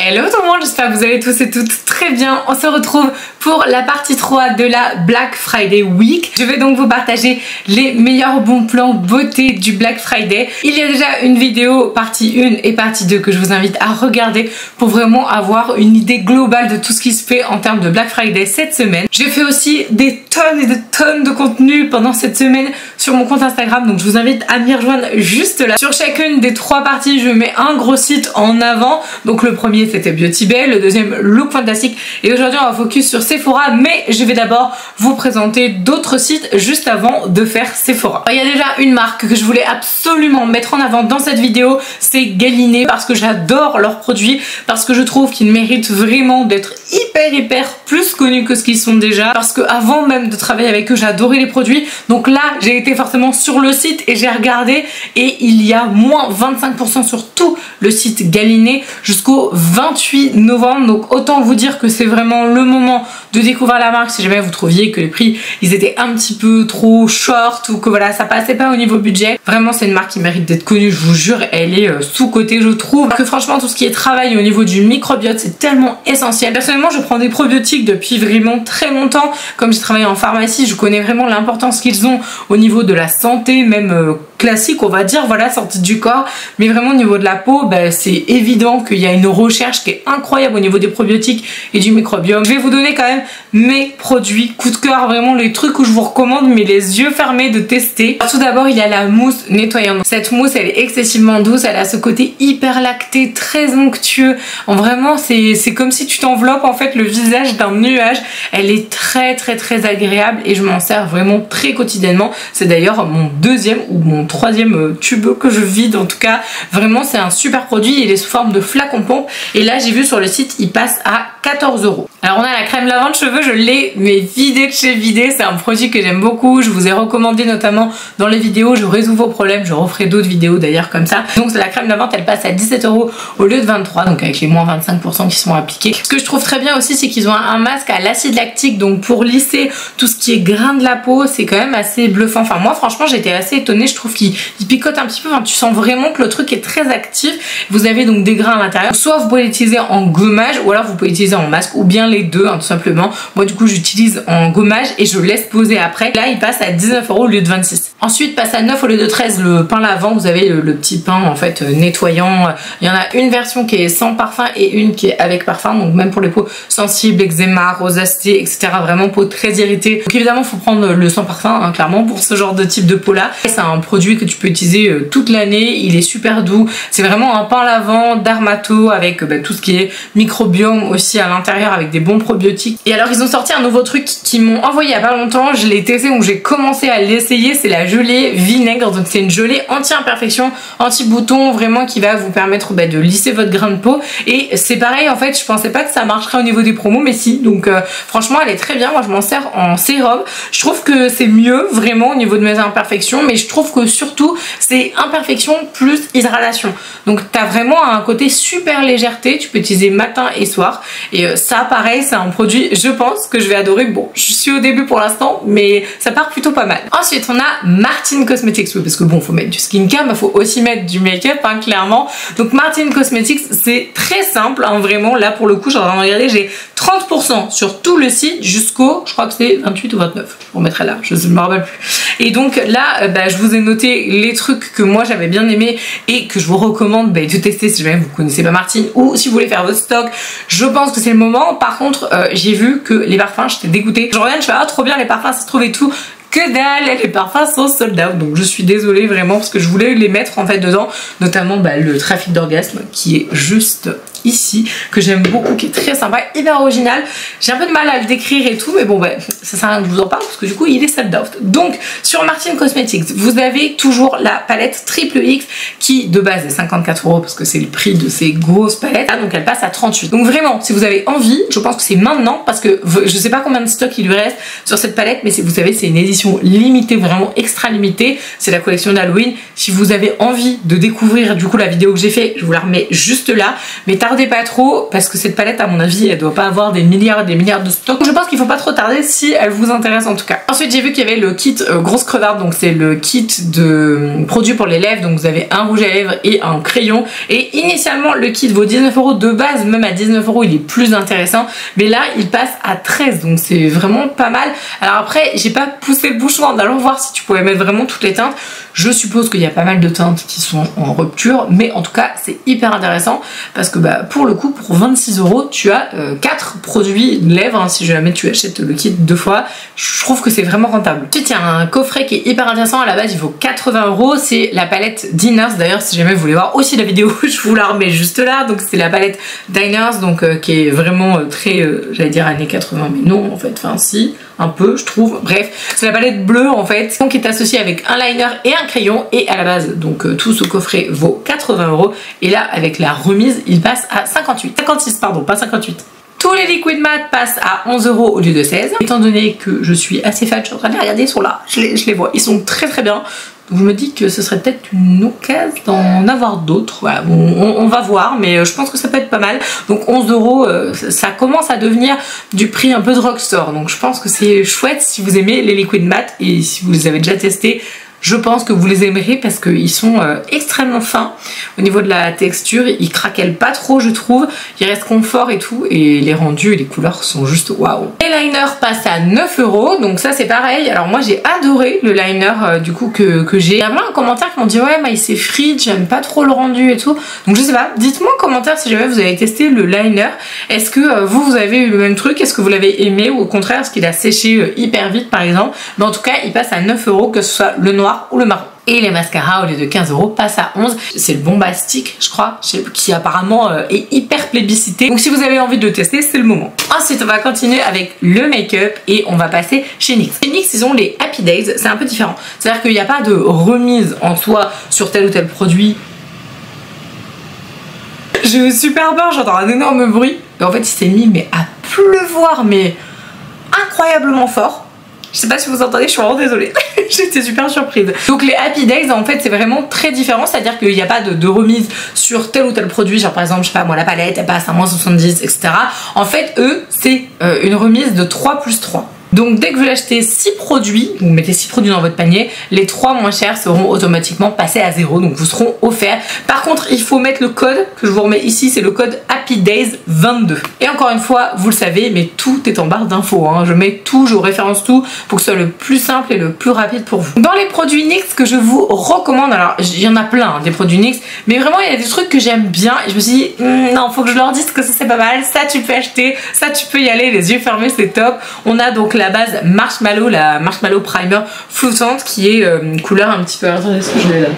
Hello tout le monde, j'espère que vous allez tous et toutes très bien. On se retrouve pour la partie 3 de la Black Friday Week. Je vais donc vous partager les meilleurs bons plans beauté du Black Friday. Il y a déjà une vidéo partie 1 et partie 2 que je vous invite à regarder pour vraiment avoir une idée globale de tout ce qui se fait en termes de Black Friday cette semaine. J'ai fait aussi des et des tonnes de contenu pendant cette semaine sur mon compte Instagram. Donc je vous invite à m'y rejoindre juste là. Sur chacune des trois parties je mets un gros site en avant. Donc le premier c'était Beauty Bay, le deuxième Look Fantastic et aujourd'hui on va focus sur Sephora. Mais je vais d'abord vous présenter d'autres sites juste avant de faire Sephora. Il y a déjà une marque que je voulais absolument mettre en avant dans cette vidéo, c'est Galiné parce que j'adore leurs produits, parce que je trouve qu'ils méritent vraiment d'être hyper hyper plus connus que ce qu'ils sont déjà. Parce que avant même de travailler avec eux. J'adorais les produits. Donc là j'ai été forcément sur le site et j'ai regardé. Et il y a moins 25% sur tout le site Galiné jusqu'au 28 novembre. Donc autant vous dire que c'est vraiment le moment de découvrir la marque. Si jamais vous trouviez que les prix ils étaient un petit peu trop short ou que voilà ça passait pas au niveau budget. Vraiment c'est une marque qui mérite d'être connue je vous jure. Elle est euh, sous-cotée je trouve. Que franchement tout ce qui est travail au niveau du microbiote c'est tellement essentiel. Personnellement je prends des probiotiques depuis vraiment très longtemps. Comme j'ai travaillé en pharmacie je connais vraiment l'importance qu'ils ont au niveau de la santé même euh, classique on va dire voilà sortie du corps. Mais vraiment au niveau de la peau bah, c'est évident qu'il y a une recherche qui est incroyable au niveau des probiotiques et du microbiome. Je vais vous donner quand même mes produits coup de cœur vraiment les trucs où je vous recommande mais les yeux fermés de tester. Tout d'abord il y a la mousse nettoyante. Cette mousse elle est excessivement douce elle a ce côté hyper lacté très onctueux. En vraiment c'est comme si tu t'enveloppes en fait le visage d'un nuage. Elle est très très très agréable et je m'en sers vraiment très quotidiennement. C'est d'ailleurs mon deuxième ou mon troisième euh, tube que je vide en tout cas. Vraiment c'est un super produit il est sous forme de flacon pompe. Et là j'ai vu sur le site il passe à 14 euros. Alors on a la crème lavande cheveux je l'ai mais vidé de chez vidé c'est un produit que j'aime beaucoup. Je vous ai recommandé notamment dans les vidéos je résous vos problèmes. Je referai d'autres vidéos d'ailleurs comme ça. Donc la crème lavande elle passe à 17 euros au lieu de 23 donc avec les moins 25% qui sont appliqués. Ce que je trouve très bien aussi c'est qu'ils ont un masque à l'acide lactique. Donc pour lisser tout ce qui est grain de la peau c'est quand même assez bluffant. Enfin moi franchement j'étais assez étonnée. Je trouve qu'il picote un petit peu. Tu sens vraiment que le truc est très actif. Vous avez donc des grains à l'intérieur. Soit vous pouvez l'utiliser en gommage ou alors vous pouvez l'utiliser en masque ou bien les deux hein, tout simplement. Moi du coup j'utilise en gommage et je laisse poser après. Là il passe à 19 euros au lieu de 26 ensuite passe à 9 au lieu de 13 le pain lavant. Vous avez le, petit pain en fait euh, nettoyant. Il y en a une version qui est sans parfum et une qui est avec parfum. Donc même pour les peaux sensibles eczéma rosacée etc vraiment peau très irritée. Donc évidemment faut prendre le sans parfum hein, clairement pour ce genre de type de peau là c'est un produit que tu peux utiliser euh, toute l'année. Il est super doux. C'est vraiment un pain lavant d'armato avec bah, tout ce qui est microbiome aussi à l'intérieur avec des bons probiotiques. Et alors ils ont sorti un nouveau truc qui m'ont envoyé il y a pas longtemps. Je l'ai testé où j'ai commencé à l'essayer. C'est la gelée vinaigre. Donc c'est une gelée anti-imperfection anti-bouton vraiment qui va vous permettre bah, de lisser votre grain de peau. Et c'est pareil en fait je pensais pas que ça marcherait au niveau des promos mais si. Donc euh, franchement elle est très bien. Moi je m'en sers en sérum. Je trouve que c'est mieux vraiment au niveau de mes imperfections. Mais je trouve que surtout c'est imperfection plus hydratation. Donc t'as vraiment un côté super légèreté. Tu peux utiliser matin et soir et euh, ça pareil c'est un produit je pense que je vais adorer. Bon je suis au début pour l'instant mais ça part plutôt pas mal. Ensuite on a Martin Cosmetics. Parce que bon faut mettre du skincare mais faut aussi mettre du make-up hein, clairement. Donc Martin Cosmetics c'est très simple hein, vraiment. Là pour le coup j'ai regarder j'ai 30% sur tout le site jusqu'au je crois que c'est 28 ou 29 je vous remettrai là je ne me rappelle plus. Et donc là euh, bah, je vous ai noté les trucs que moi j'avais bien aimé et que je vous recommande bah, de tester si jamais vous connaissez pas Martine ou si vous voulez faire votre stock. Je pense que c'est le moment. Par contre euh, j'ai vu que les parfums j'étais dégoûtée. Je reviens je fais ah trop bien les parfums ça se trouve et tout. Que dalle, les parfums sont sold out. Donc je suis désolée vraiment parce que je voulais les mettre en fait dedans. Notamment bah, le trafic d'orgasme qui est juste ici que j'aime beaucoup qui est très sympa hyper original j'ai un peu de mal à le décrire et tout mais bon bah ça sert à rien que je vous en parle parce que du coup il est sold out donc sur Martin Cosmetics vous avez toujours la palette triple X qui de base est 54 euros parce que c'est le prix de ces grosses palettes donc elle passe à 38 donc vraiment si vous avez envie je pense que c'est maintenant parce que je sais pas combien de stock il lui reste sur cette palette mais vous savez c'est une édition limitée, vraiment extra limitée. C'est la collection d'Halloween. Si vous avez envie de découvrir du coup la vidéo que j'ai fait, je vous la remets juste là. Mais tardez pas trop parce que cette palette à mon avis elle doit pas avoir des milliards et des milliards de stocks. Je pense qu'il faut pas trop tarder si elle vous intéresse en tout cas. Ensuite j'ai vu qu'il y avait le kit euh, grosse crevarde donc c'est le kit de euh, produits pour les lèvres donc vous avez un rouge à lèvres et un crayon et initialement le kit vaut 19 euros de base même à 19 euros il est plus intéressant mais là il passe à 13 donc c'est vraiment pas mal. Alors après j'ai pas poussé le bouchon en allant voir si tu pouvais mettre vraiment toutes les teintes. Je suppose qu'il y a pas mal de teintes qui sont en rupture mais en tout cas c'est hyper intéressant parce que bah, pour le coup pour 26 euros tu as 4 euh, produits lèvres hein, si jamais tu achètes le kit deux fois. Je trouve que c'est vraiment rentable. Ensuite il y a un coffret qui est hyper intéressant à la base il vaut 80 euros c'est la palette Diners. D'ailleurs si jamais vous voulez voir aussi la vidéo je vous la remets juste là. Donc c'est la palette Diners donc euh, qui est vraiment euh, très j'allais dire années 80 mais non en fait. Enfin si un peu je trouve bref c'est la palette bleue en fait qui est associée avec un liner et un crayon et à la base donc tout ce coffret vaut 80 euros et là avec la remise il passe à 58 56 pardon pas 58 tous les liquid mat passent à 11 euros au lieu de 16. Étant donné que je suis assez fan, je suis les ils sont là, je les, je les vois. Ils sont très très bien. Donc je me dis que ce serait peut-être une occasion d'en avoir d'autres. On, va voir, mais je pense que ça peut être pas mal. Donc 11 euros, euh, ça commence à devenir du prix un peu de rockstore. Donc je pense que c'est chouette si vous aimez les liquid mat et si vous les avez déjà testés je pense que vous les aimerez parce qu'ils sont euh, extrêmement fins. Au niveau de la texture, ils craquellent pas trop je trouve, ils restent confort et tout. Et les rendus et les couleurs sont juste waouh. Les liners passent à 9 euros. Donc ça c'est pareil, alors moi j'ai adoré le liner euh, du coup que, j'ai. Il y a plein de commentaires qui m'ont dit ouais mais il s'effrite, j'aime pas trop le rendu et tout. Donc je sais pas, dites-moi en commentaire si jamais vous avez testé le liner, est-ce que euh, vous vous avez eu le même truc, est-ce que vous l'avez aimé? Ou au contraire est-ce qu'il a séché hyper vite par exemple, mais en tout cas il passe à 9 euros que ce soit le noir ou le marron. Et les mascaras, au lieu de 15 euros, passent à 11. C'est le bombastique, je crois, qui apparemment euh, est hyper plébiscité. Donc si vous avez envie de le tester, c'est le moment. Ensuite, on va continuer avec le make-up et on va passer chez NYX. Chez NYX, ils ont les Happy Days, c'est un peu différent. C'est-à-dire qu'il n'y a pas de remise en soi sur tel ou tel produit. J'ai eu super peur, j'entends un énorme bruit. Et en fait, il s'est mis mais à pleuvoir, mais incroyablement fort. Je sais pas si vous entendez, je suis vraiment désolée. J'étais super surprise. Donc les Happy Days, en fait, c'est vraiment très différent. C'est-à-dire qu'il n'y a pas de, remise sur tel ou tel produit. Genre par exemple, je sais pas moi, la palette, elle passe à moins 70, etc. En fait, eux, c'est euh, une remise de 3 plus 3. Donc dès que vous achetez 6 produits, vous mettez 6 produits dans votre panier, les 3 moins chers seront automatiquement passés à 0, donc vous seront offerts. Par contre, il faut mettre le code que je vous remets ici, c'est le code Happy Days 22. Et encore une fois, vous le savez, mais tout est en barre d'infos. Hein. Je mets tout, je référence tout pour que ce soit le plus simple et le plus rapide pour vous. Dans les produits NYX que je vous recommande, alors il y en a plein hein, des produits NYX, mais vraiment il y a des trucs que j'aime bien et je me suis dit hmm, non, faut que je leur dise que ça c'est pas mal, ça tu peux acheter, ça tu peux y aller, les yeux fermés c'est top. On a donc la base Marshmallow, la Marshmallow Primer flottante qui est euh, une couleur un petit peu...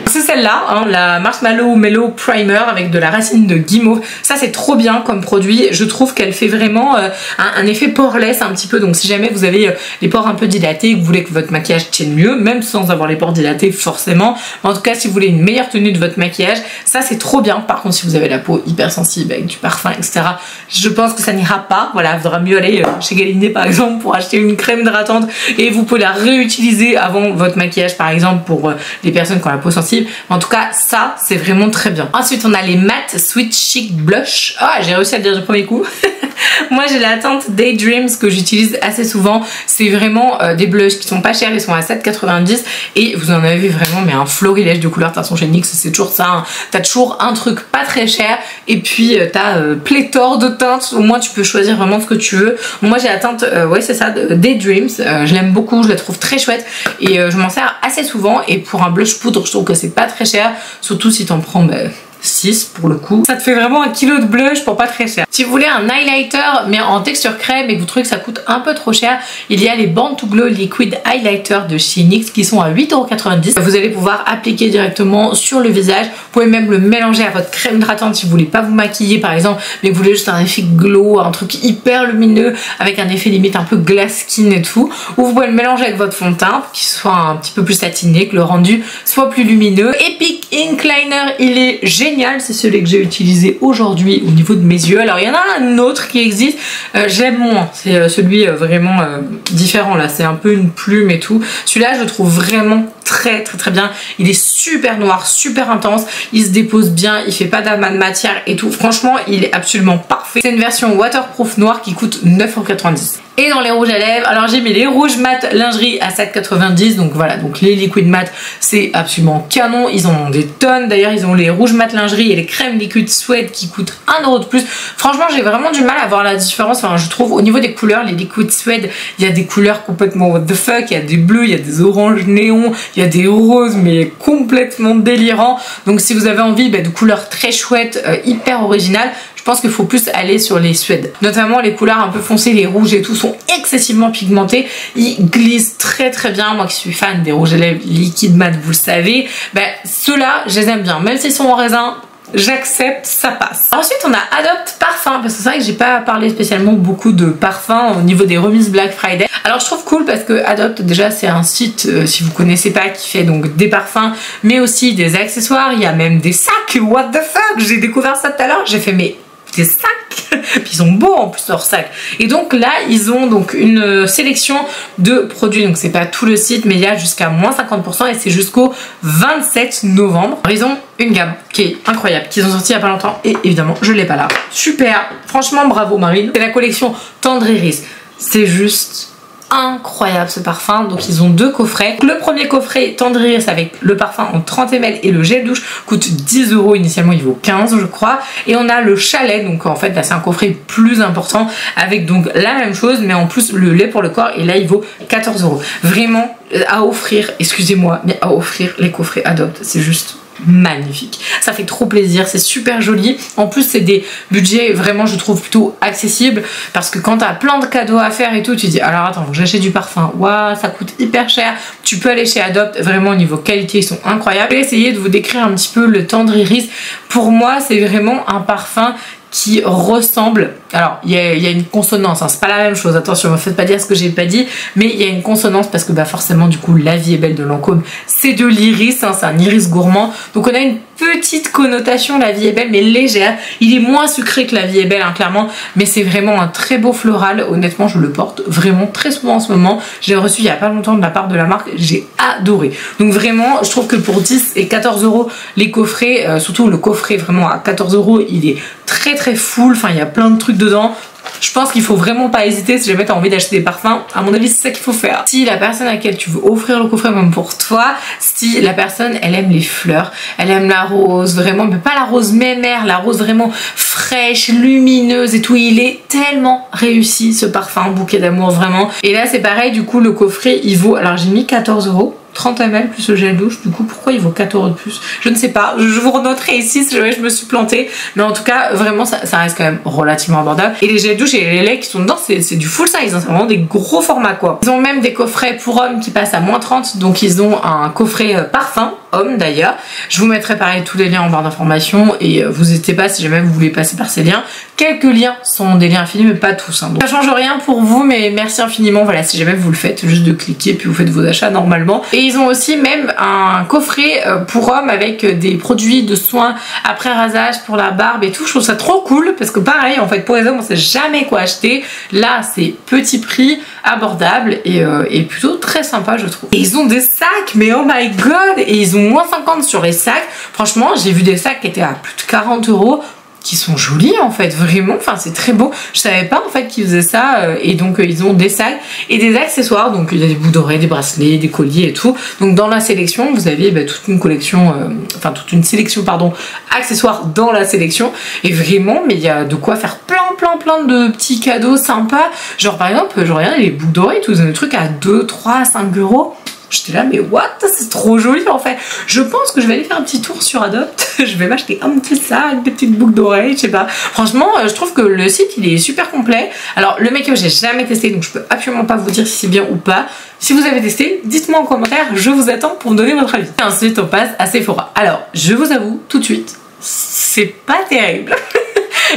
C'est celle-là, hein, la Marshmallow Mellow Primer avec de la racine de guimauve. Ça c'est trop bien comme produit. Je trouve qu'elle fait vraiment euh, un, effet poreless un petit peu. Donc si jamais vous avez euh, les pores un peu dilatés et que vous voulez que votre maquillage tienne mieux, même sans avoir les pores dilatés forcément. En tout cas, si vous voulez une meilleure tenue de votre maquillage, ça c'est trop bien. Par contre, si vous avez la peau hyper sensible avec du parfum, etc., je pense que ça n'ira pas. Voilà, il faudra mieux aller chez Galiné par exemple pour acheter une crème hydratante et vous pouvez la réutiliser avant votre maquillage par exemple pour euh, les personnes qui ont la peau sensible. En tout cas, ça c'est vraiment très bien. Ensuite, on a les matte Sweet Chic Blush. Ah, j'ai réussi à le dire du premier coup. Moi j'ai la teinte Daydreams que j'utilise assez souvent. C'est vraiment euh, des blushs qui sont pas chers, ils sont à 7,90 et vous en avez vu vraiment mais un florilège de couleurs. De toute façon chez c'est toujours ça. Hein. T'as toujours un truc pas très cher et puis euh, t'as euh, pléthore de teintes. Au moins tu peux choisir vraiment ce que tu veux. Moi j'ai la teinte, ouais c'est ça, Daydreams. je l'aime beaucoup, je la trouve très chouette et je m'en sers assez souvent et pour un blush poudre je trouve que c'est pas très cher. Surtout si t'en prends... Bah, 6 pour le coup. Ça te fait vraiment un kilo de blush pour pas très cher. Si vous voulez un highlighter mais en texture crème et que vous trouvez que ça coûte un peu trop cher, il y a les Band to Glow Liquid Highlighter de chez qui sont à 8,90€. Vous allez pouvoir appliquer directement sur le visage. Vous pouvez même le mélanger à votre crème hydratante si vous voulez pas vous maquiller par exemple, mais vous voulez juste un effet glow, un truc hyper lumineux avec un effet limite un peu glass skin et tout. Ou vous pouvez le mélanger avec votre fond de teint pour qu'il soit un petit peu plus satiné, que le rendu soit plus lumineux. Epic Ink Liner, il est génial c'est celui que j'ai utilisé aujourd'hui au niveau de mes yeux. Alors il y en a un autre qui existe, euh, j'aime moins, c'est celui euh, vraiment euh, différent là, c'est un peu une plume et tout. Celui-là je trouve vraiment très très très bien. Il est super noir, super intense, il se dépose bien, il fait pas d'amas de matière et tout. Franchement, il est absolument parfait. C'est une version waterproof noire qui coûte 9,90€. Et dans les rouges à lèvres, alors j'ai mis les rouges mat lingerie à 7,90 donc voilà, donc les liquid mat c'est absolument canon, ils ont des tonnes, d'ailleurs ils ont les rouges mat lingerie et les crèmes liquid sweat qui coûtent 1€ de plus. Franchement j'ai vraiment du mal à voir la différence, enfin je trouve au niveau des couleurs, les liquid sweat, il y a des couleurs complètement what the fuck, il y a des bleus, il y a des oranges néons, il y des roses mais complètement délirants, donc si vous avez envie bah, de couleurs très chouettes, euh, hyper originales, je pense qu'il faut plus aller sur les suèdes. Notamment les couleurs un peu foncées, les rouges et tout sont excessivement pigmentés. Ils glissent très très bien. Moi qui suis fan des rouges à lèvres liquides mat, vous le savez. Ben, ceux-là, je les aime bien. Même s'ils sont en raisin, j'accepte, ça passe. Ensuite, on a Adopt Parfum, parce que c'est vrai que j'ai pas parlé spécialement beaucoup de parfums au niveau des remises Black Friday. Alors je trouve cool parce que Adopt, déjà, c'est un site, euh, si vous connaissez pas, qui fait donc des parfums, mais aussi des accessoires. Il y a même des sacs. What the fuck? J'ai découvert ça tout à l'heure. J'ai fait, mais des sacs. Puis ils sont beaux en plus leurs sacs. Et donc là ils ont donc une sélection de produits. Donc c'est pas tout le site mais il y a jusqu'à moins 50% et c'est jusqu'au 27 novembre. Ils ont une gamme qui est incroyable qu'ils ont sorti il y a pas longtemps et évidemment je l'ai pas là. Super. Franchement bravo Marine. C'est la collection Tendre Iris c'est juste incroyable ce parfum. Donc ils ont deux coffrets. Le premier coffret Tendriris avec le parfum en 30 ml et le gel douche coûte 10 euros. Initialement il vaut 15 je crois. Et on a le chalet. Donc en fait là c'est un coffret plus important avec donc la même chose mais en plus le lait pour le corps et là il vaut 14 euros. Vraiment euh, à offrir, excusez-moi, mais à offrir les coffrets Adopt. C'est juste magnifique. Ça fait trop plaisir, c'est super joli. En plus, c'est des budgets vraiment, je trouve, plutôt accessibles parce que quand t'as plein de cadeaux à faire et tout, tu dis alors attends, j'achète du parfum, waouh, ça coûte hyper cher. Tu peux aller chez Adopt, vraiment au niveau qualité, ils sont incroyables. Je vais essayer de vous décrire un petit peu le tendre iris. Pour moi, c'est vraiment un parfum qui ressemble. Alors, il y, a une consonance, hein, c'est pas la même chose, attention, ne me faites pas dire ce que j'ai pas dit, mais il y a une consonance parce que bah, forcément, du coup, la vie est belle de Lancôme, c'est de l'iris, hein, c'est un iris gourmand. Donc, on a une petite connotation, la vie est belle, mais légère. Il est moins sucré que la vie est belle, hein, clairement, mais c'est vraiment un très beau floral. Honnêtement, je le porte vraiment très souvent en ce moment. J'ai reçu il y a pas longtemps de la part de la marque, j'ai adoré. Donc, vraiment, je trouve que pour 10 et 14 euros, les coffrets, euh, surtout le coffret vraiment à 14 euros, il est très très full, enfin il y a plein de trucs dedans. Je pense qu'il faut vraiment pas hésiter si jamais tu as envie d'acheter des parfums. À mon avis, c'est ça qu'il faut faire. Si la personne à laquelle tu veux offrir le coffret, même pour toi, si la personne, elle aime les fleurs, elle aime la rose, vraiment, mais pas la rose mémère, la rose vraiment fraîche, lumineuse et tout. Il est tellement réussi ce parfum, bouquet d'amour, vraiment. Et là, c'est pareil, du coup, le coffret, il vaut, alors j'ai mis 14 euros 30 ml plus le gel douche. Du coup, pourquoi il vaut 4 euros de plus? Je ne sais pas. Je vous renoterai ici si je me suis plantée. Mais en tout cas, vraiment, ça, reste quand même relativement abordable. Et les gels douche et les laits qui sont dedans, c'est du full size. Hein. C'est vraiment des gros formats, quoi. Ils ont même des coffrets pour hommes qui passent à moins 30. Donc, ils ont un coffret euh, parfum homme d'ailleurs. Je vous mettrai pareil tous les liens en barre d'informations et euh, vous n'hésitez pas si jamais vous voulez passer par ces liens. Quelques liens sont des liens infinis mais pas tous. Hein. Donc, ça change rien pour vous mais merci infiniment. Voilà si jamais vous le faites, juste de cliquer puis vous faites vos achats normalement. Et ils ont aussi même un coffret euh, pour hommes avec des produits de soins après rasage pour la barbe et tout. Je trouve ça trop cool parce que pareil en fait pour les hommes on sait jamais quoi acheter. Là c'est petit prix, abordable et, euh, et plutôt très sympa je trouve. Et ils ont des sacs mais oh my god et ils ont moins 50 sur les sacs. Franchement, j'ai vu des sacs qui étaient à plus de 40 euros qui sont jolis en fait vraiment. Enfin c'est très beau. Je savais pas en fait qu'ils faisaient ça euh, et donc euh, ils ont des sacs et des accessoires. Donc il y a des bouts d'oreilles des bracelets des colliers et tout. Donc dans la sélection vous avez bah, toute une collection euh, enfin toute une sélection pardon accessoires dans la sélection. Et vraiment mais il y a de quoi faire plein plein plein de petits cadeaux sympas. Genre par exemple je regarde les boucles d'oreilles tous des trucs à 2 3 5 euros J'étais là, mais what? C'est trop joli en fait. Je pense que je vais aller faire un petit tour sur Adopt. je vais m'acheter un petit sac, des petites boucles d'oreilles, je sais pas. Franchement, euh, je trouve que le site il est super complet. Alors, le make-up, j'ai jamais testé, donc je peux absolument pas vous dire si c'est bien ou pas. Si vous avez testé, dites-moi en commentaire, je vous attends pour me donner votre avis. Et ensuite, on passe à Sephora. Alors, je vous avoue tout de suite, c'est pas terrible.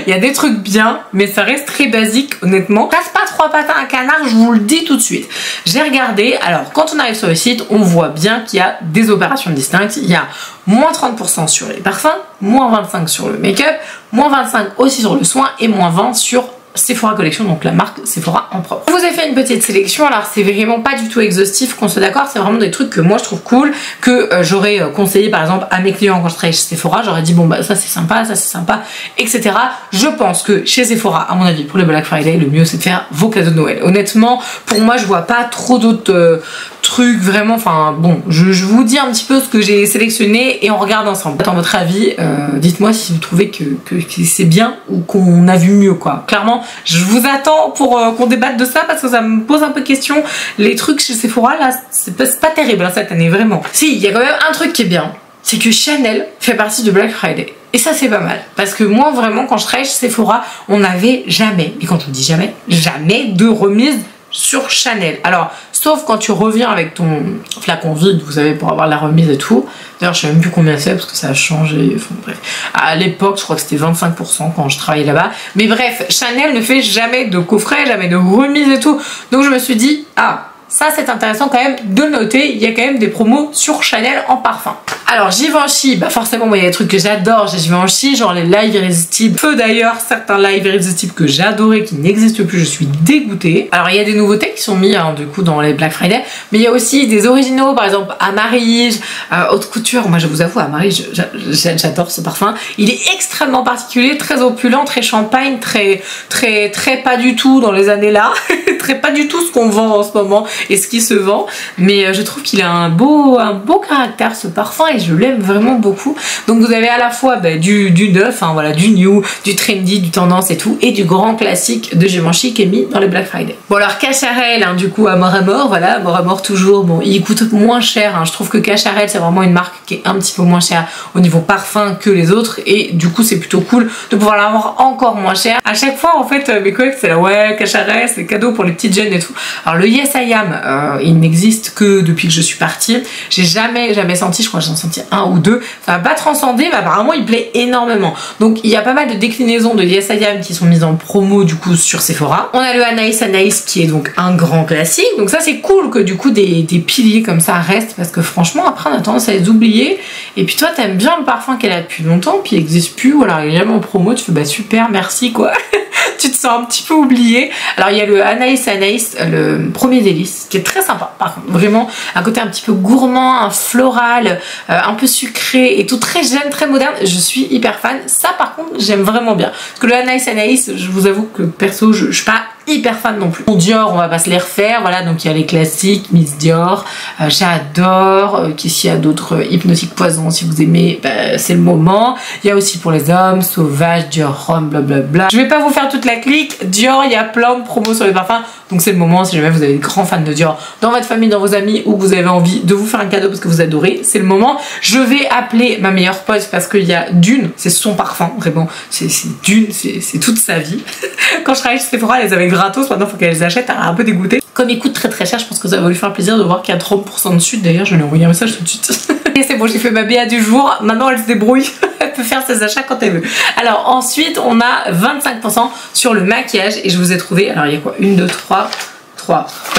Il y a des trucs bien, mais ça reste très basique, honnêtement. Passe pas trois patins à canard, je vous le dis tout de suite. J'ai regardé, alors quand on arrive sur le site, on voit bien qu'il y a des opérations distinctes. Il y a moins 30% sur les parfums, moins 25% sur le make-up, moins 25% aussi sur le soin et moins 20% sur Sephora Collection, donc la marque Sephora en propre. Je vous ai fait une petite sélection, alors c'est vraiment pas du tout exhaustif, qu'on soit d'accord, c'est vraiment des trucs que moi je trouve cool, que euh, j'aurais euh, conseillé par exemple à mes clients quand je travaillais chez Sephora, j'aurais dit bon bah ça c'est sympa, ça c'est sympa, etc. Je pense que chez Sephora, à mon avis, pour les Black Friday, le mieux c'est de faire vos cadeaux de Noël. Honnêtement, pour moi je vois pas trop d'autres euh, trucs vraiment, enfin bon, je, vous dis un petit peu ce que j'ai sélectionné et on regarde ensemble. Dans votre avis, dites-moi si vous trouvez que, que c'est bien ou qu'on a vu mieux quoi. Clairement, je vous attends pour euh, qu'on débatte de ça parce que ça me pose un peu question. Les trucs chez Sephora, là, c'est pas, terrible hein, cette année, vraiment. Si, il y a quand même un truc qui est bien, c'est que Chanel fait partie de Black Friday. Et ça, c'est pas mal. Parce que moi, vraiment, quand je travaillais chez Sephora, on n'avait jamais, mais quand on dit jamais, jamais de remise sur Chanel. Alors, sauf quand tu reviens avec ton flacon vide, vous savez, pour avoir la remise et tout. D'ailleurs, je sais même plus combien c'est parce que ça a changé. Enfin, bref. À l'époque, je crois que c'était 25% quand je travaillais là-bas. Mais bref, Chanel ne fait jamais de coffret, jamais de remise et tout. Donc, je me suis dit, ah, ça, c'est intéressant quand même de noter. Il y a quand même des promos sur Chanel en parfum. Alors, Givenchy, bah forcément, moi, il y a des trucs que j'adore chez Givenchy, genre les live irrésistibles. Feu d'ailleurs, certains live irrésistibles que j'adorais qui n'existent plus, je suis dégoûtée. Alors, il y a des nouveautés qui sont mis, hein, du coup, dans les Black Friday, mais il y a aussi des originaux, par exemple, Amarige, euh, Haute Couture. Moi, je vous avoue, Amarige, j'adore ce parfum. Il est extrêmement particulier, très opulent, très champagne, très, très, très pas du tout dans les années là, très pas du tout ce qu'on vend en ce moment et ce qui se vend. Mais euh, je trouve qu'il a un beau, un beau caractère ce parfum et je l'aime vraiment beaucoup. Donc vous avez à la fois bah, du, du neuf, hein, voilà, du new, du trendy, du tendance et tout, et du grand classique de Givenchy qui est mis dans les Black Friday. Bon alors Cacharel, hein, du coup à mort à mort, voilà, mort à mort toujours, bon il coûte moins cher, hein. je trouve que Cacharel c'est vraiment une marque qui est un petit peu moins chère au niveau parfum que les autres et du coup c'est plutôt cool de pouvoir l'avoir encore moins cher. À chaque fois en fait mes collègues c'est là ouais Cacharel c'est cadeau pour les petites jeunes et tout. Alors le Yes I Am euh, il n'existe que depuis que je suis partie. J'ai jamais, jamais senti, je crois que j'en senti un ou deux. Ça va pas transcender, mais apparemment il plaît énormément. Donc il y a pas mal de déclinaisons de Yes I qui sont mises en promo du coup sur Sephora. On a le Anaïs Anaïs qui est donc un grand classique. Donc ça c'est cool que du coup des, piliers comme ça restent parce que franchement après on a tendance à les oublier. Et puis toi t'aimes bien le parfum qu'elle a depuis longtemps, puis il existe plus, voilà, régulièrement en promo, tu fais bah super, merci quoi. tu te sens un petit peu oublié. Alors il y a le Anaïs Anaïs, le premier délice, qui est très sympa par contre. Vraiment un côté un petit peu gourmand, un floral, euh, un peu sucré et tout très jeune, très moderne. Je suis hyper fan. Ça par contre j'aime vraiment bien. Parce que le Anaïs Anaïs, je vous avoue que perso je, je suis pas hyper fan non plus. Dior, on va pas se les refaire, voilà, donc il y a les classiques, Miss Dior, euh, j'adore, euh, qu'ici il y a d'autres euh, hypnotiques poison, si vous aimez, bah, c'est le moment. Il y a aussi pour les hommes, Sauvage, Dior Rome, blablabla. Je vais pas vous faire toute la clique, Dior, il y a plein de promos sur les parfums, donc c'est le moment, si jamais vous avez des grands fans de Dior dans votre famille, dans vos amis, ou que vous avez envie de vous faire un cadeau parce que vous adorez, c'est le moment. Je vais appeler ma meilleure pote parce qu'il y a d'une, c'est son parfum, vraiment, c'est d'une, c'est toute sa vie. Quand je travaillais chez Sephora, elle les gratos, maintenant faut qu'elle les achète, elle a un peu dégoûté. Comme ils coûtent très très cher, je pense que ça va lui faire plaisir de voir qu'il y a 30% dessus. D'ailleurs, je lui envoyer un message tout de suite. Et c'est bon, j'ai fait ma BA du jour. Maintenant, elle se débrouille. elle peut faire ses achats quand elle veut. Alors ensuite, on a 25% sur le maquillage et je vous ai trouvé, alors il y a quoi? 1, 2, 3,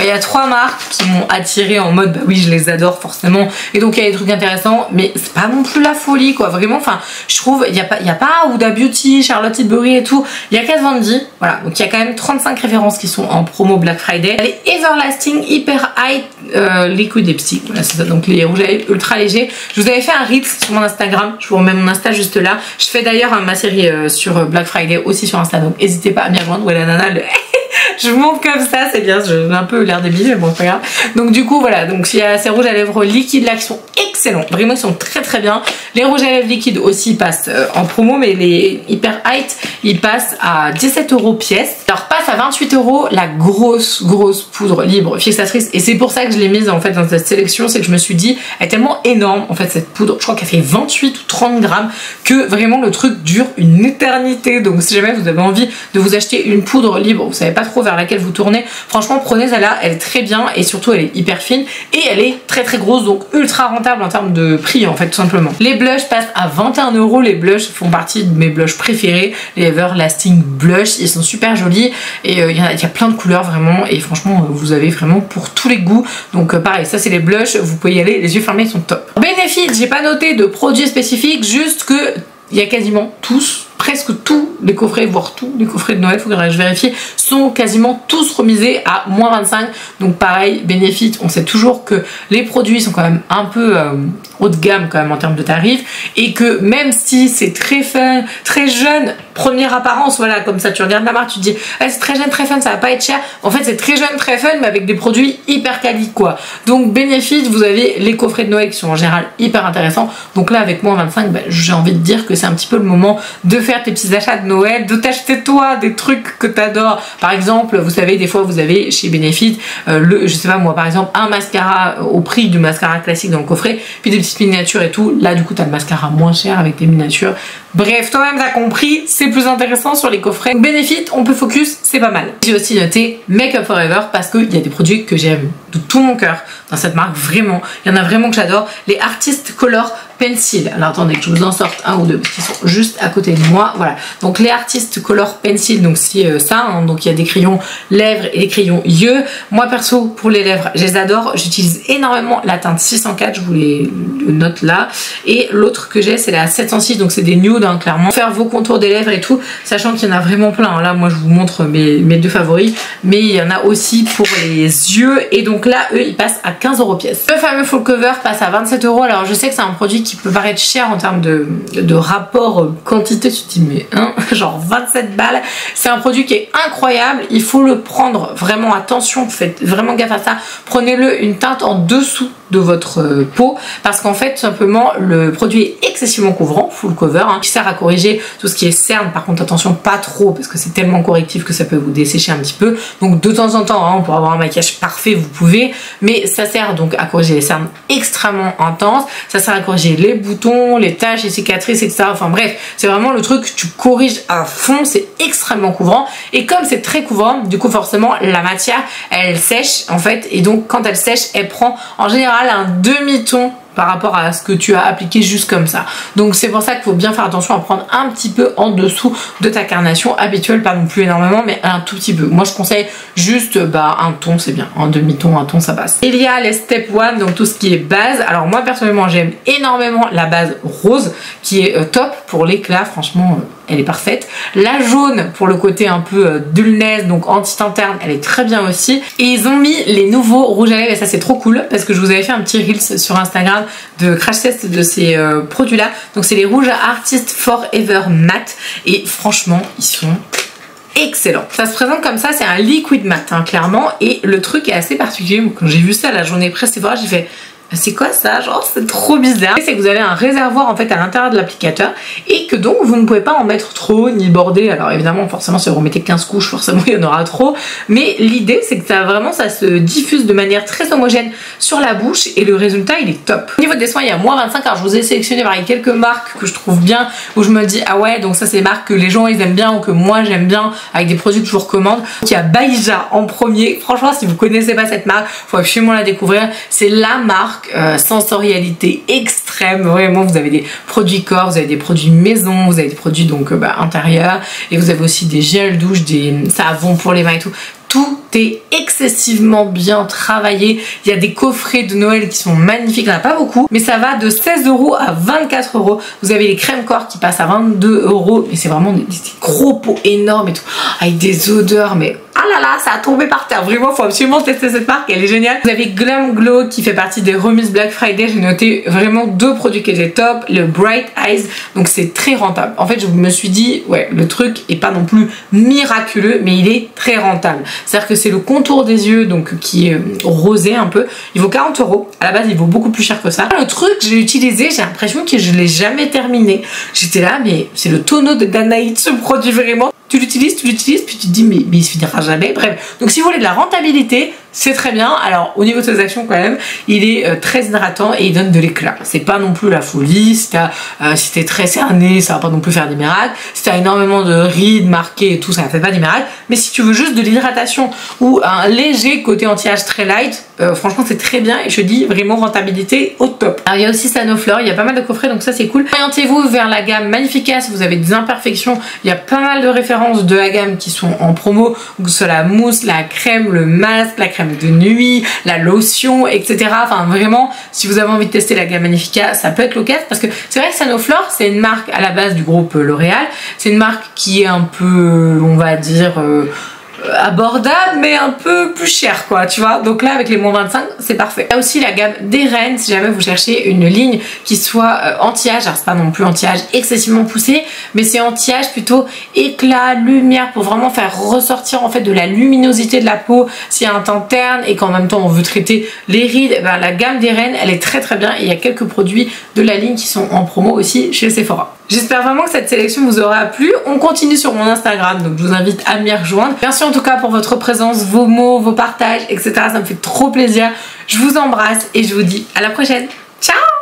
il y a trois marques qui m'ont attiré en mode bah oui je les adore forcément et donc il y a des trucs intéressants mais c'est pas non plus la folie quoi vraiment. Enfin je trouve il y a pas Huda Beauty, Charlotte Tilbury et tout. Il y a Kat Von voilà. Donc il y a quand même 35 références qui sont en promo Black Friday. Les Everlasting Hyper High euh, Liquid voilà c'est ça. Donc les rouges ultra légers je vous avais fait un rit sur mon Instagram. Je vous remets mon Insta juste là. Je fais d'ailleurs ma série euh, sur Black Friday aussi sur Insta. Donc n'hésitez pas à m'y rejoindre. Ouais la nana je monte comme ça, c'est bien, j'ai un peu l'air débile, mais bon, pas grave. Donc du coup, voilà, donc il y a ces rouges à lèvres liquides là qui sont excellents, vraiment ils sont très très bien. Les rouges à lèvres liquides aussi passent euh, en promo, mais les Hyper Height, ils passent à 17 euros pièce. Alors passe à 28 euros la grosse, grosse poudre libre fixatrice, et c'est pour ça que je l'ai mise en fait dans cette sélection, c'est que je me suis dit, elle est tellement énorme en fait cette poudre, je crois qu'elle fait 28 ou 30 grammes, que vraiment le truc dure une éternité. Donc si jamais vous avez envie de vous acheter une poudre libre, vous savez pas trop vers laquelle vous tournez, franchement prenez celle-là, elle est très bien et surtout elle est hyper fine et elle est très très grosse donc ultra rentable en termes de prix en fait tout simplement. Les blushs passent à 21 euros, les blushs font partie de mes blushs préférés, les Everlasting Blush, ils sont super jolis et euh, il y, a plein de couleurs vraiment. Et franchement vous avez vraiment pour tous les goûts. Donc euh, pareil ça c'est les blushs, vous pouvez y aller, les yeux fermés ils sont top. Bénéfice, j'ai pas noté de produits spécifiques, juste que il y a quasiment tous presque tous les coffrets, voire tous les coffrets de Noël, faut que je vérifie, sont quasiment tous remisés à moins 25. Donc pareil, Benefit, on sait toujours que les produits sont quand même un peu euh, haut de gamme quand même en termes de tarifs et que même si c'est très fun, très jeune, première apparence, voilà, comme ça tu regardes la marque, tu te dis ah, c'est très jeune, très fun, ça va pas être cher. En fait c'est très jeune, très fun, mais avec des produits hyper quali quoi. Donc Benefit, vous avez les coffrets de Noël qui sont en général hyper intéressants. Donc là avec moins 25, bah, j'ai envie de dire que c'est un petit peu le moment de faire tes petits achats de Noël, de t'acheter toi des trucs que t'adores. Par exemple, vous savez, des fois vous avez chez Benefit, euh, le, je sais pas moi, par exemple, un mascara au prix du mascara classique dans le coffret, puis des petites miniatures et tout. Là, du coup, t'as le mascara moins cher avec des miniatures. Bref, toi-même t'as compris, c'est plus intéressant sur les coffrets. Benefit, on peut focus, c'est pas mal. J'ai aussi noté Make Up Forever parce qu'il y a des produits que j'aime de tout mon cœur dans cette marque, vraiment. Il y en a vraiment que j'adore. Les Artist Color Pencil. Alors attendez que je vous en sorte un ou deux parce qu'ils sont juste à côté de moi. Voilà. Donc les Artist Color Pencil, donc c'est euh, ça. Hein. donc il y a des crayons lèvres et des crayons yeux. Moi perso, pour les lèvres, je les adore. J'utilise énormément la teinte 604, je vous les note là. Et l'autre que j'ai, c'est la 706, donc c'est des nudes hein, clairement. Faire vos contours des lèvres et tout, sachant qu'il y en a vraiment plein. Là, moi je vous montre mes, deux favoris, mais il y en a aussi pour les yeux. Et donc là, eux, ils passent à 15 euros pièce. Le fameux full cover passe à 27 euros. Alors je sais que c'est un produit qui peut paraître cher en termes de, de rapport euh, quantité. Tu te dis, mais hein, genre 27 balles. C'est un produit qui est incroyable. Il faut le prendre vraiment attention. Faites vraiment gaffe à ça. Prenez-le une teinte en dessous de votre euh, peau parce qu'en fait simplement le produit est excessivement couvrant full cover hein, qui sert à corriger tout ce qui est cerne. Par contre attention pas trop parce que c'est tellement correctif que ça peut vous dessécher un petit peu. Donc de temps en temps hein, pour avoir un maquillage parfait vous pouvez. Mais ça sert donc à corriger les cernes extrêmement intenses. Ça sert à corriger les boutons les taches les cicatrices etc enfin bref c'est vraiment le truc tu corriges à fond c'est extrêmement couvrant. Et comme c'est très couvrant du coup forcément la matière elle sèche en fait. Et donc quand elle sèche elle prend en général un demi-ton par rapport à ce que tu as appliqué juste comme ça. Donc c'est pour ça qu'il faut bien faire attention à prendre un petit peu en dessous de ta carnation habituelle, pas non plus énormément, mais un tout petit peu. Moi je conseille juste bah, un ton, c'est bien, un demi-ton, un ton ça passe. Il y a les step one, donc tout ce qui est base. Alors moi personnellement j'aime énormément la base rose qui est euh, top pour l'éclat, franchement euh, elle est parfaite. La jaune pour le côté un peu euh, dullness, donc anti-interne, elle est très bien aussi. Et ils ont mis les nouveaux rouges à lèvres et ça c'est trop cool parce que je vous avais fait un petit reels sur Instagram de crash test de ces euh, produits là. Donc c'est les rouges Artist Forever Matte et franchement ils sont excellents. Ça se présente comme ça, c'est un liquid matte hein, clairement et le truc est assez particulier. Quand j'ai vu ça la journée presse, j'ai fait c'est quoi ça Genre c'est trop bizarre. C'est que vous avez un réservoir en fait à l'intérieur de l'applicateur et que donc vous ne pouvez pas en mettre trop ni border. Alors évidemment forcément si vous remettez 15 couches forcément il y en aura trop. Mais l'idée c'est que ça vraiment ça se diffuse de manière très homogène sur la bouche et le résultat il est top. Au niveau des soins il y a moins 25 alors je vous ai sélectionné pareil quelques marques que je trouve bien où je me dis ah ouais donc ça c'est des marques que les gens ils aiment bien ou que moi j'aime bien avec des produits que je vous recommande. il y a Baïja en premier. Franchement si vous connaissez pas cette marque faut absolument la découvrir. C'est la marque euh, sensorialité extrême. Vraiment, vous avez des produits corps, vous avez des produits maison, vous avez des produits donc euh, bah, intérieurs et vous avez aussi des gels douche, des savons pour les mains et tout tout est excessivement bien travaillé. Il y a des coffrets de Noël qui sont magnifiques, il n'y en a pas beaucoup, mais ça va de 16 euros à 24 euros. Vous avez les crèmes corps qui passent à 22 euros, mais c'est vraiment des, gros pots énormes et tout, avec des odeurs, mais ah ça a tombé par terre. Vraiment, faut absolument tester cette marque, elle est géniale. Vous avez Glam Glow qui fait partie des remises Black Friday. J'ai noté vraiment deux produits qui étaient top. Le Bright Eyes, donc c'est très rentable. En fait, je me suis dit, ouais, le truc est pas non plus miraculeux, mais il est très rentable. C'est-à-dire que c'est le contour des yeux, donc qui est euh, rosé un peu. Il vaut 40 euros. À la base, il vaut beaucoup plus cher que ça. Le truc, j'ai utilisé, j'ai l'impression que je l'ai jamais terminé. J'étais là, mais c'est le tonneau de Danaïd, ce produit vraiment tu l'utilises, tu l'utilises, puis tu te dis mais, mais il se finira jamais. Bref, donc si vous voulez de la rentabilité, c'est très bien. Alors au niveau de ses actions quand même, il est euh, très hydratant et il donne de l'éclat. C'est pas non plus la folie. Si t'es euh, très cerné, ça va pas non plus faire des miracles. Si t'as énormément de rides marquées et tout, ça ne fait pas des miracles. Mais si tu veux juste de l'hydratation ou un léger côté anti-âge très light, euh, franchement c'est très bien et je dis vraiment rentabilité au top. Alors il y a aussi Sanoflore, il y a pas mal de coffrets donc ça c'est cool. Orientez-vous vers la gamme Magnifica si vous avez des imperfections. Il y a pas mal de références de la gamme qui sont en promo. Donc ce soit la mousse, la crème, le masque, la crème de nuit, la lotion, etc. Enfin vraiment, si vous avez envie de tester la gamme Magnifica, ça peut être l'occasion parce que c'est vrai que Sanoflore, c'est une marque à la base du groupe L'Oréal. C'est une marque qui est un peu, on va dire... Euh, abordable mais un peu plus cher quoi tu vois. Donc là avec les moins 25 c'est parfait. A aussi la gamme des reines si jamais vous cherchez une ligne qui soit euh, anti-âge alors c'est pas non plus anti-âge excessivement poussé mais c'est anti-âge plutôt éclat lumière pour vraiment faire ressortir en fait de la luminosité de la peau s'il y a un teint terne et qu'en même temps on veut traiter les rides. Eh ben, la gamme des reines elle est très très bien. Et il y a quelques produits de la ligne qui sont en promo aussi chez Sephora J'espère vraiment que cette sélection vous aura plu. On continue sur mon Instagram, donc je vous invite à m'y rejoindre. Merci en tout cas pour votre présence, vos mots, vos partages, etc. Ça me fait trop plaisir. Je vous embrasse et je vous dis à la prochaine. Ciao